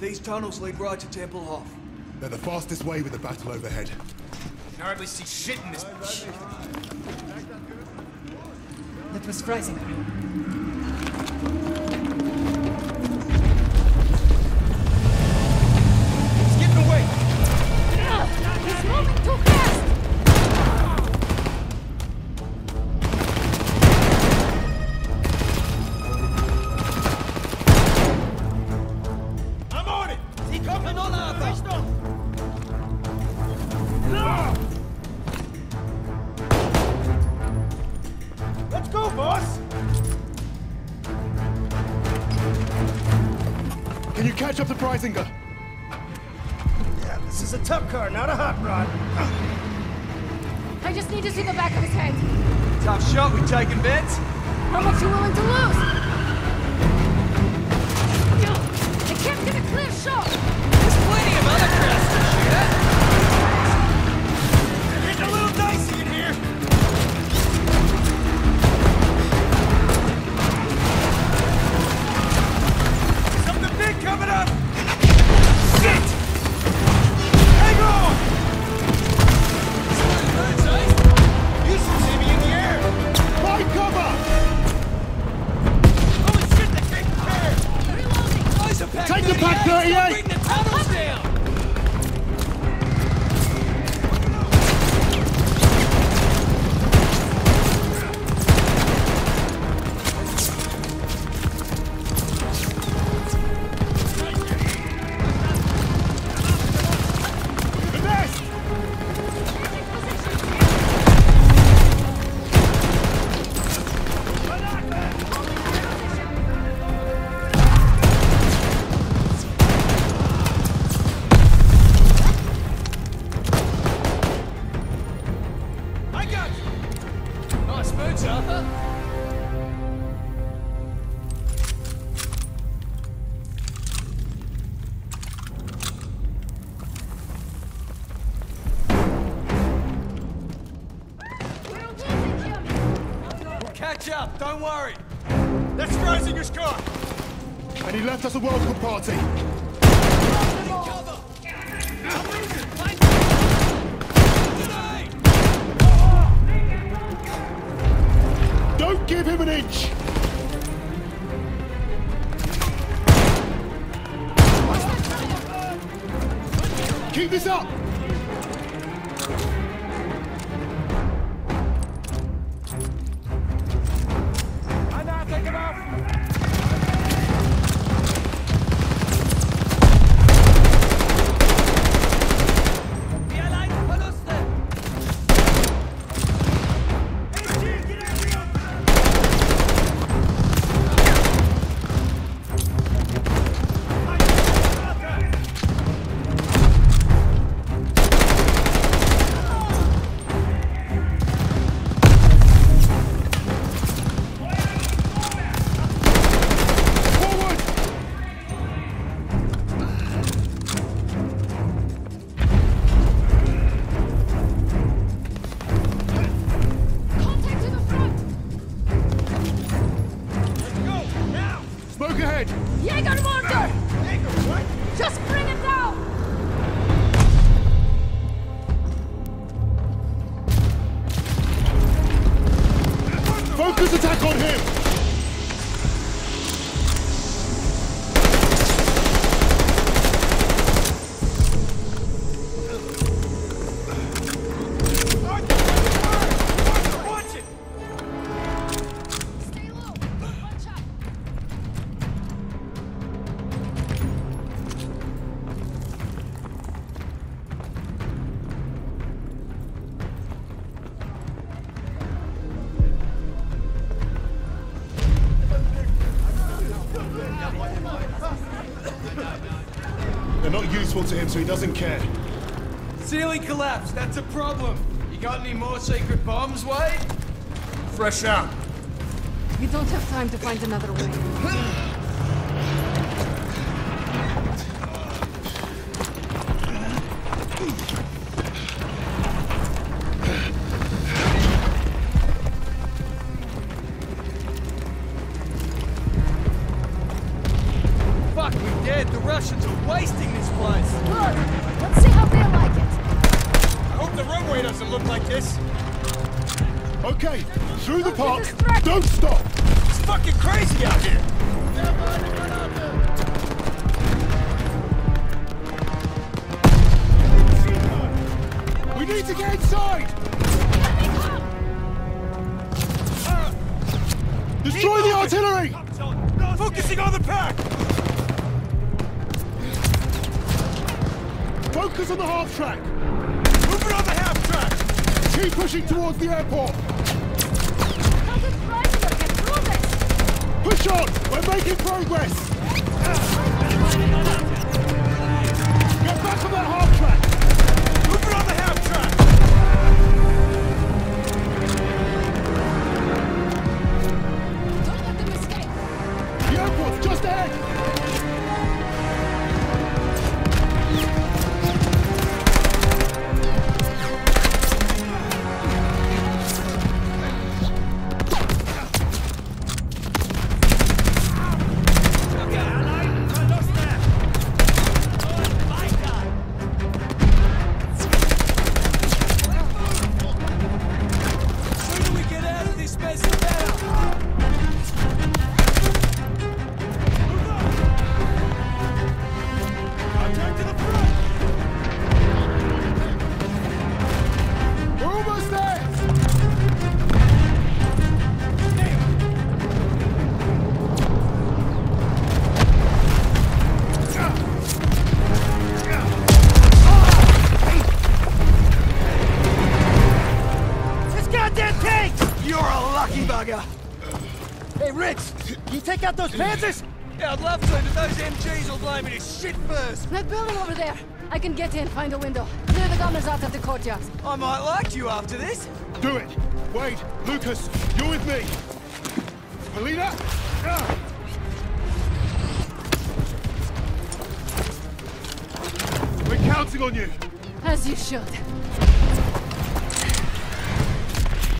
These tunnels lead right to Tempelhof. They're the fastest way with the battle overhead. Can hardly see shit in this bitch. That was Freisinger. Can you catch up to Freisinger? Yeah, this is a tough car, not a hot rod. I just need to see the back of his head. Tough shot, we taking bets? How much you willing to boots, Arthur. We'll catch up, don't worry. That's Freisinger's car. And he left us a welcome party. Keep this up! Smoke ahead! Jägermorder! Jaeger, what? Just bring him down! Focus attack on him! Useful to him, so he doesn't care. Ceiling collapsed, that's a problem. You got any more secret bombs, Wade? Fresh out. We don't have time to find another way. Fuck, we runway doesn't look like this. Okay, through the park. Don't stop. It's fucking crazy out here. We need to get inside. Destroy the artillery. Focusing on the pack. Focus on the half track. Moving on the half track. Keep pushing towards the airport. Push on. We're making progress. Hey, Rich, can you take out those Panzers? Yeah, I'd love to, but those MGs will blow me to shit first. That building over there. I can get in, find a window. Clear the gunners out of the courtyard. I might like you after this. Do it. Wade, Lucas, you're with me. Polina. ah. We're counting on you. As you should.